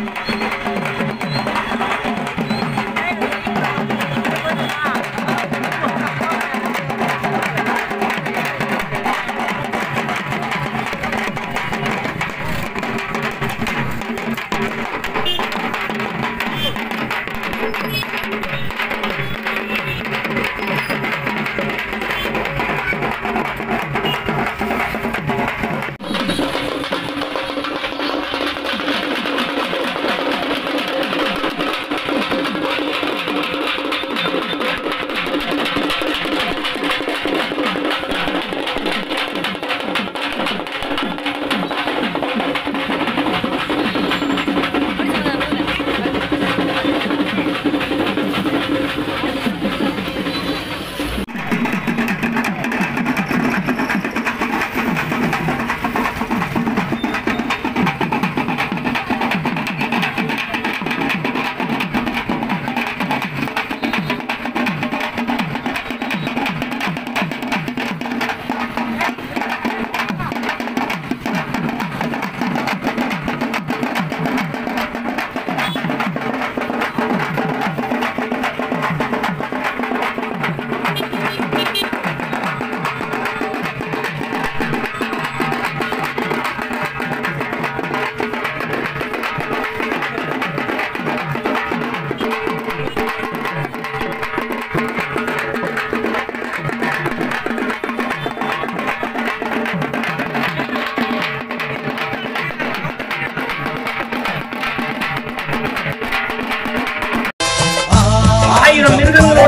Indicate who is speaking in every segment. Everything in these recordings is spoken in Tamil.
Speaker 1: ஆயிரம்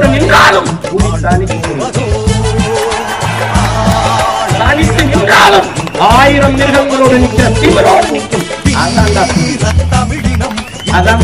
Speaker 1: மிருகங்களோடு நின்றாலும் தனித்து நின்றாலும் ஆயிரம் மிருகங்களோடு நிற்கிற திமிரோடு நிற்கும் அதான்
Speaker 2: தமிழினம்.
Speaker 1: அதான்